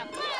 Папа!